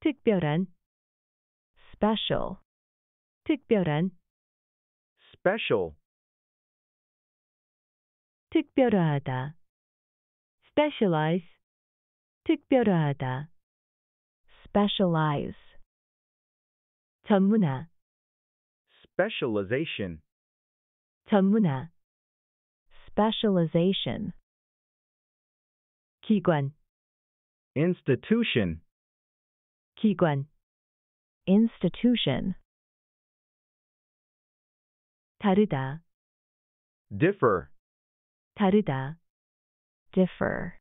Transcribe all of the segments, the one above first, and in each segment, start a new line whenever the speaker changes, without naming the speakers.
특별한,
special,
특별한,
special,
특별화하다. specialize, 특별화하다.
specialize,
전문화,
specialization,
전문화,
specialization,
기관,
institution,
기관,
institution,
다르다,
differ,
다르다,
differ,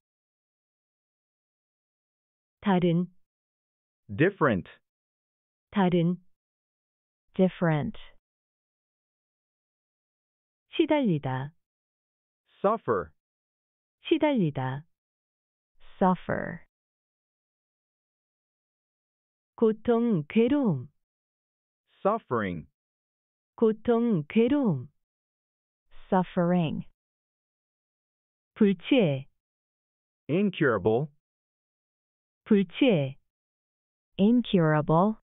다른,
different,
다른,
different,
시달리다,
suffer,
시달리다,
suffer,
고통, 괴로움,
suffering,
고통, 괴로움,
suffering,
불치해,
incurable,
불치해,
incurable,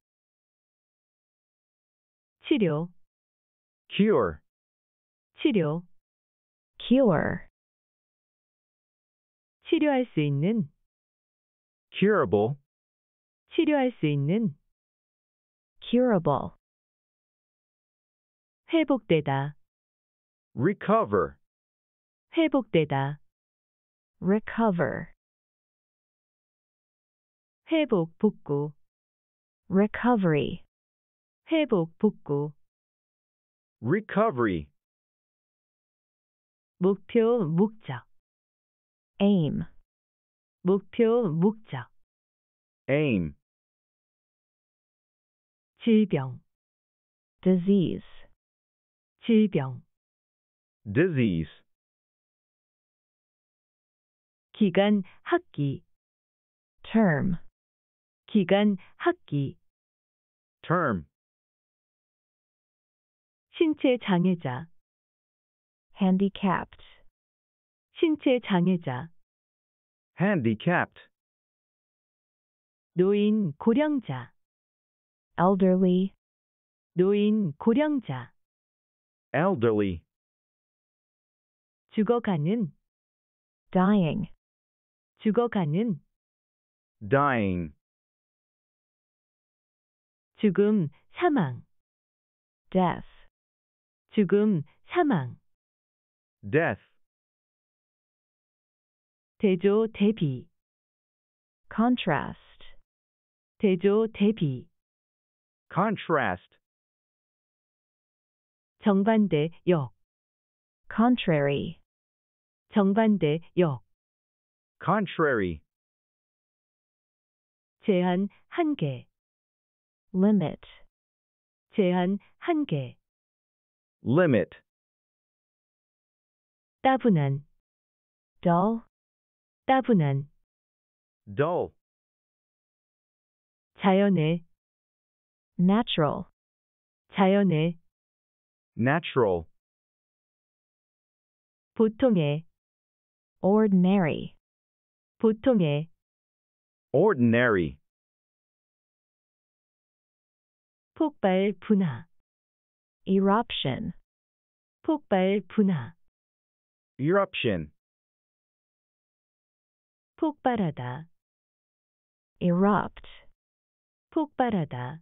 치료,
cure,
치료,
cure,
치료할 수 있는,
curable,
치료할 수 있는,
curable,
회복되다,
recover,
회복되다,
recover,
회복, 복구,
recovery,
회복, 복구,
recovery,
목표, 목적,
aim,
목표, 목적,
aim,
질병,
disease,
질병,
disease,
기간, 학기,
term,
기간, 학기,
term,
신체 장애자,
handicapped,
신체 장애자,
handicapped,
노인, 고령자,
elderly,
노인, 고령자,
elderly,
죽어가는,
dying,
죽어가는,
dying,
죽음, 사망,
death,
죽음, 사망,
death,
대조, 대비,
contrast,
대조, 대비,
contrast,
정반대, 역,
contrary,
정반대, 역,
contrary,
제한, 한계,
limit,
제한, 한계,
limit,
따분한,
dull,
따분한,
dull,
자연의,
natural,
자연의,
natural,
보통의,
ordinary,
보통의,
ordinary,
폭발, 분화,
eruption,
폭발, 분화,
eruption,
폭발하다,
erupt,
폭발하다,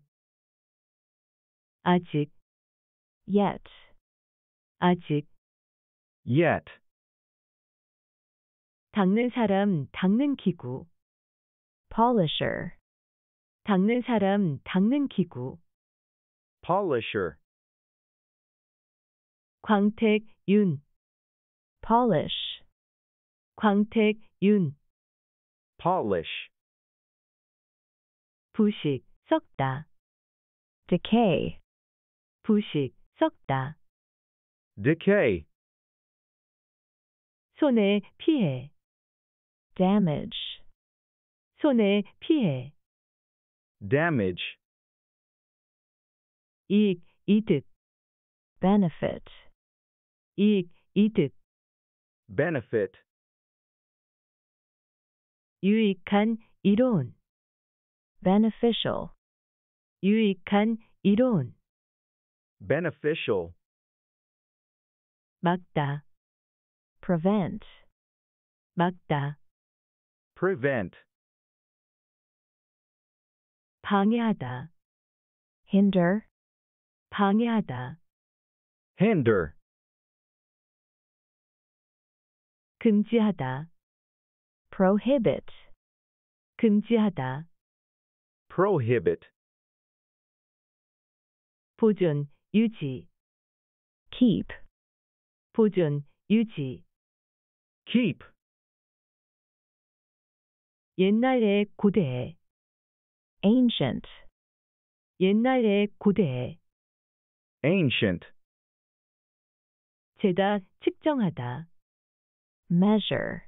아직,
yet,
아직,
yet,
닦는 사람, 닦는 기구,
polisher,
닦는 사람, 닦는 기구,
polisher,
광택, 윤,
polish,
광택, 윤,
polish,
부식, 썩다,
decay,
부식, 썩다,
decay,
손해, 피해,
damage,
손해, 피해,
damage,
이익, 이득,
benefit,
이익, 이득,
benefit,
유익한, 이로운,
beneficial,
유익한, 이로운,
beneficial,
막다,
prevent,
막다,
prevent,
방해하다,
hinder,
방해하다,
hinder,
금지하다,
prohibit,
금지하다,
prohibit,
보존, 유지,
keep,
보존, 유지,
keep,
옛날에 고대에,
ancient,
옛날에 고대에,
ancient,
재다, 측정하다,
measure,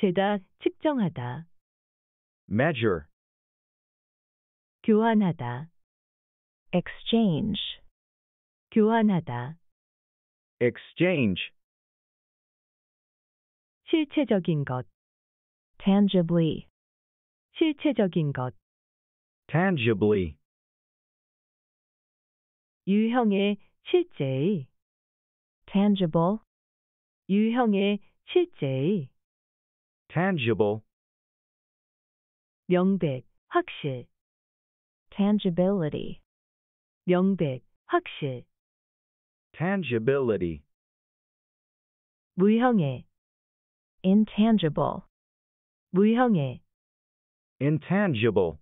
재다, 측정하다,
measure,
교환하다,
exchange,
교환하다,
exchange,
실체적인 것,
tangibly,
실체적인 것,
tangibly,
유형의, 실제의,
tangible,
유형의, 실제의,
tangible,
명백, 확실,
tangibility,
명백, 확실,
tangibility,
무형의,
intangible,
무형의,
intangible,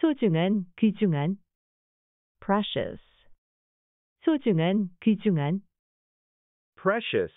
소중한, 귀중한,
precious,
소중한, 귀중한,
precious,